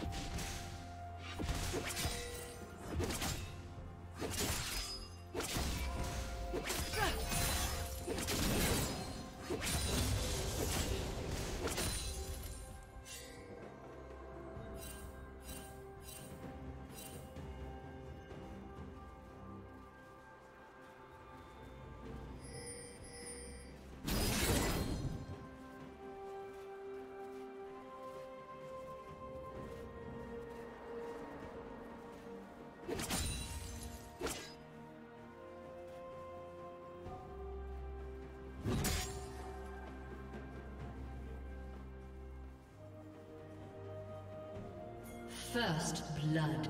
you First blood.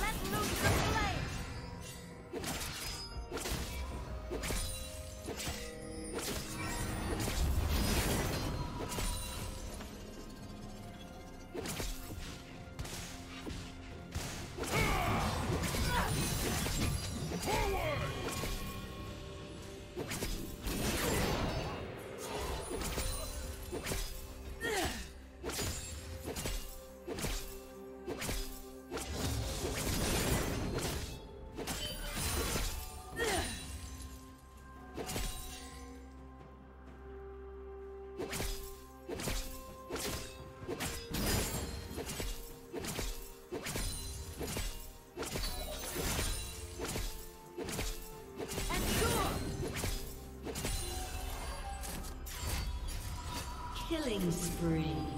Let loose Killing spree.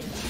Red team.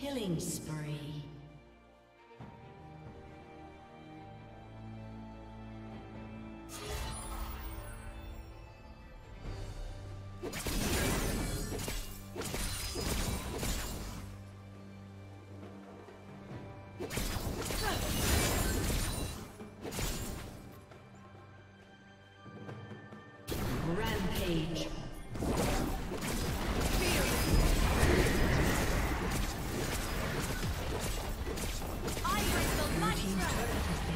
Killing spree. Rampage. Fear.